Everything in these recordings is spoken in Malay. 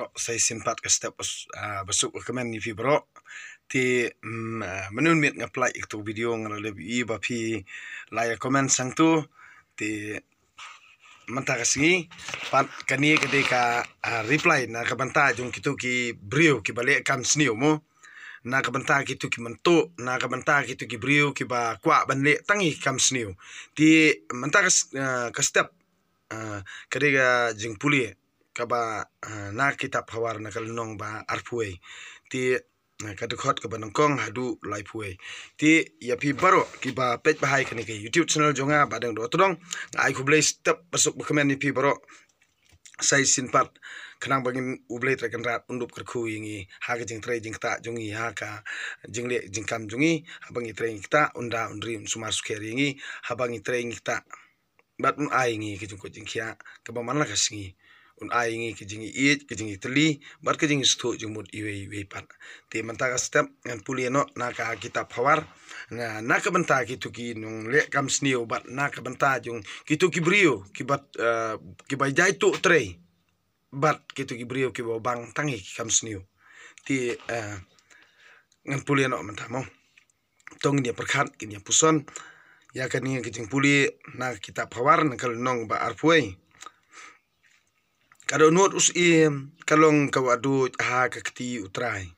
bro saya simpat ke step uh, besuk ke kemen ni fi bro ti um, menun mit ngaplai itu video ngala lebih i ba fi laya komen sang tu. Ti manta kasingi pat kani ketika uh, reply na kabanta jung kitu ki brio ki balik kam sniu mo na kabanta kitu ki mentu na kabanta kitu ki brio ki ba kwa banle tangi kam sniu ti manta kas uh, step uh, ketika jeng puli kaba uh, na kitab hawar na kalnong ba arpuai ti uh, kadukot kaba nongkong hadu lai puai ti ya pi baro ki ba pet bahai kani ke youtube channel jonga badang do todong. Ai ku blai step masuk komen ni pi baro. Sai sin pat kanang bangin ublai trakan rat undup kerku yingi ha ka jing trai jing ta jungi ha ka jing le jing kam jungi ha bangi trai kita unda undri sumar suker yingi ha bangi trai kita bat un ai ngi ki jing ko jing kya ka ba man la ka singi un ai ngi ki jingi i ki jingi tli bar ki jingi stu jing mut iwe iwe pat te manta ka step ngan puli no na ka kita pawar na na ka banta ki tu ki nung le kam snio bat na ka banta jung ki tu ki brio ki bat uh, ki bai jai tu tre bat ki tu ki brio ki bo bang tangi ki kam snio. Ti uh, ngan puli no manta mo. Tong ni perkhat ki ni puson. Ya kan ni ki jing puli na kita pawar na kal nong ba arpuai Kado nuot us im kalong kawadu ha kakti utrai.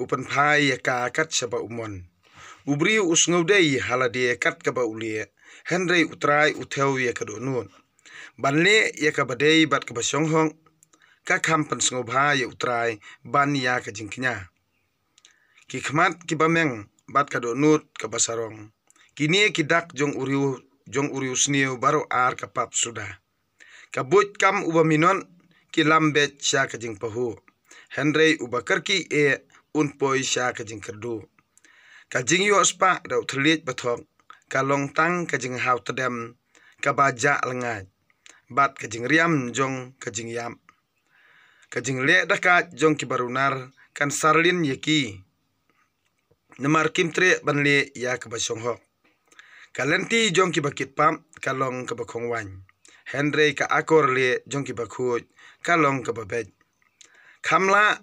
Upan pai ya ka saba umon. Ubri us ngaudai halade kat kaba ulie. Henry utrai utheu ya kado nuot. Banle ya ka bat ka basyong hong. Ka kampan ya utrai ban ya ka jingkinya. Ki bat kado nuot ka. Kini ki dak jong uriu jong uriu sniu baro ar ka pap sudah. Kabut kam uba ki lambet sha ka jing pahu. Henry ubakar ki e un poi sha ka jing kerdu. Ka jing yo spa da uthlit bathok. Ka long tang ka jing haw tadem ka ba ja langai bat ka jing riam jong ka jing yam. Ka jing le da ka jong ki barunar kan sarlin yeki namar kimtre banle ya ka ba shong ho kalenti jong ki bakit pam ka ba khong wan. Henry ka akor le jong ki ba khuj kalong ka babet kamla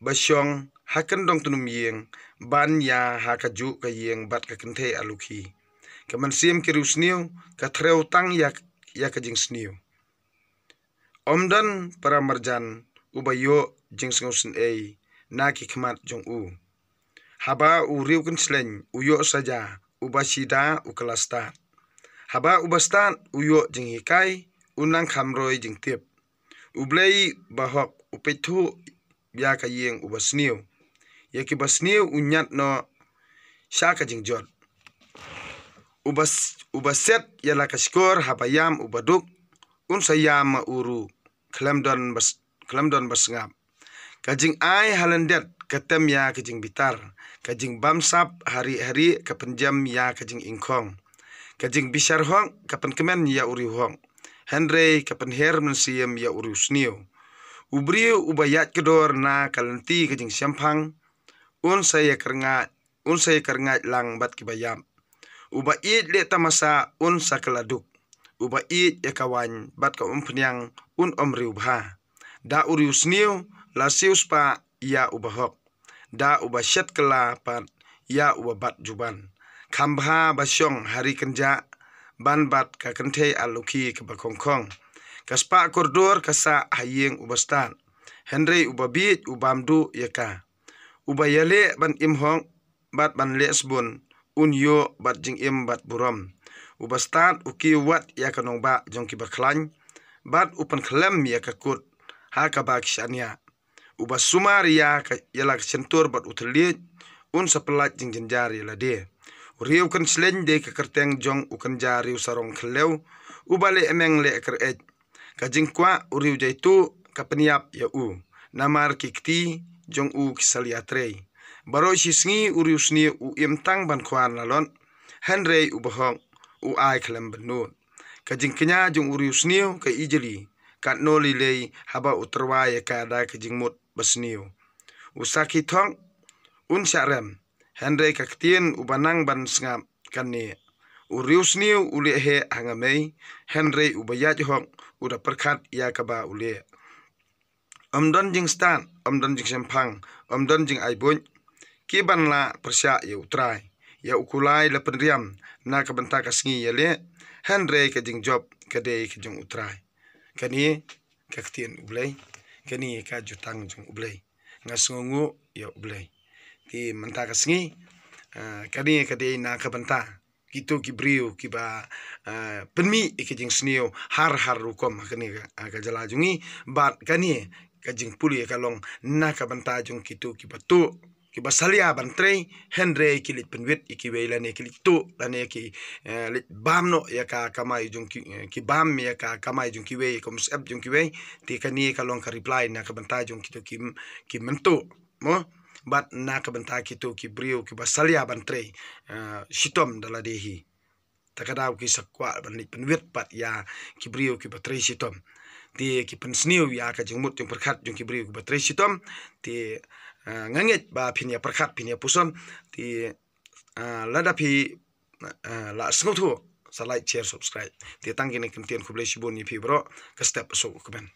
basyong hakan dong tunum yeng ban ya hakaju ka yeng bat ka kenthe aluki. Kaman sim ki rusniu ka treu tang ya ya ka jing sniu. Omdan para marjan ubayo jing sngusin ei na ki khmat jong u. Haba u riu kan sleng uyo saja ubasida ukalasta haba ubastan uyo jing hikai unang khamroi jing tip ublei bahok upethu ya ka yeng ubasniu. Ya ki basniu unyat no shaka jing jot. Ubas ubaset ya la kashkor habayam ubaduk un sayam ma uru klamdon bas klamdon basngap. Kajing ai halandet katem ya kajing bitar. Kajing bamsap hari-hari kapenjam ya kajing ingkong. Kajing bisar hong kapan kemen ya uri hong Henry kapan her mensiam ya urus niu. Ubriu ubayat kedor na kalanti kajing siampang. Un saya kerengat, un saya kerengat lang bat kibayam. Uba it le tamasa un sakaladuk. Uba it ya kawan bat ka umpenyang un omriu bha. Da urius niu la sius pa ya ubahok. Da uba syat kela pat ya uba bat juban. Kambha basyong hari kenja ban bat ka kenthe aluki ka ba khong khong ka spa kordor ka sa hayeng ubastan henry ubabit ubamdu yaka. Ubayale ban im hong bat ban lesbon un yo bat jing im bat buram ubastan uki wat ya ka nong ba jong ki bat upan khlem ya ka kut. Ha ka ba kshania ubasumar ya ka yala ka centur bat utli un sapelat jing jenjar yala de riu kan slen de ka kerteng jong u kan ja riu sarong khleu u bale emeng le ker et ka jing kwa u riu jai tu ka peniap ya u. Namar ki kti jong u kisalia trei. Baro si sngi u riu sni u im tang ban khwan lalon henry u bahong u ai khlem benu ka jing knya jong u riu sni ka ijeli. Ka no li le haba utrwa ya ka da ka jing mut basniu u saki thong un sharem Henry kaktien ubanang ban sngam kanni. Urius niu uli he hangamei, Henry ubayat hong uda perkat ya kaba uli. om don jing stan om don jing sempang om don jing ai bun. Ki ban la persya ye utrai. Ya ukulai la penriam na ka benta ka sngi ye le. Henre ka jing job ka de ka jing utrai. Kani ka ktien ublei kani ka jutang jing ublei ngasngu ya ublei ti menta ka sngi Ah, kani kadi na kabanta kito ki brio ki ba uh, penmi ke jing snio har har rukom kani ka jala jungi. Bat kani ka jing puli ka long na ka banta jung kito ki batu ki basalia bantre henre ki lit penwit ki weila ne ki tu la ne ki lit bam no ya ka kamai jung ki ki bam ya ka kamai jung ki we kom sep jung ki we ti kani ka long ka reply na ka banta jung kito ki ki mentu mo bat na ka banta ki brio ki basalia ban tre uh, shitom dala dehi takada ki sakwa ban ni penwet pat ya ki brio ki batre shitom. Ti ki pen sniu ya ka jingmut jung perkhat jung ki brio ki batre shitom. Ti uh, nganget ba phinia perkhat phinia pusom. Ti lada phi uh, la sngu thu. Sa like share subscribe. Ti tangin kin tien khuble shiboni phi bro. Ka step so kuben